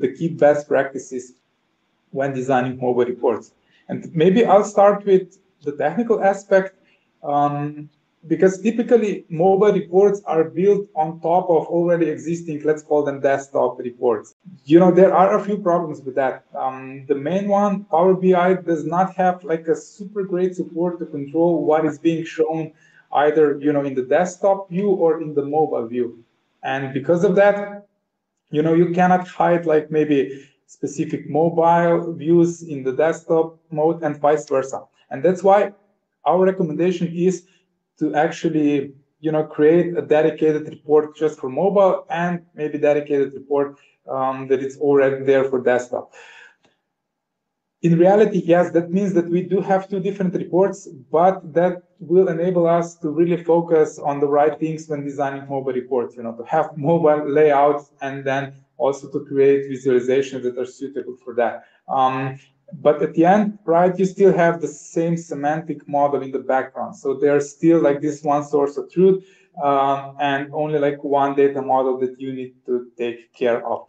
the key best practices when designing mobile reports. And maybe I'll start with the technical aspect. Um, because typically mobile reports are built on top of already existing, let's call them desktop reports. You know, there are a few problems with that. Um, the main one, Power BI does not have like a super great support to control what is being shown either, you know, in the desktop view or in the mobile view. And because of that, you know, you cannot hide like maybe specific mobile views in the desktop mode and vice versa. And that's why our recommendation is to actually you know create a dedicated report just for mobile and maybe dedicated report um, that it's already there for desktop in reality yes that means that we do have two different reports but that will enable us to really focus on the right things when designing mobile reports you know to have mobile layouts and then also to create visualizations that are suitable for that um, but at the end, right, you still have the same semantic model in the background. So there's still like this one source of truth um, and only like one data model that you need to take care of.